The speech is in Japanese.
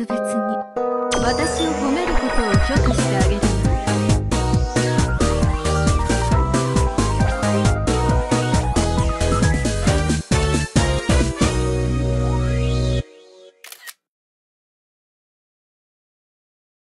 特別に。私を褒めることを許可してあげる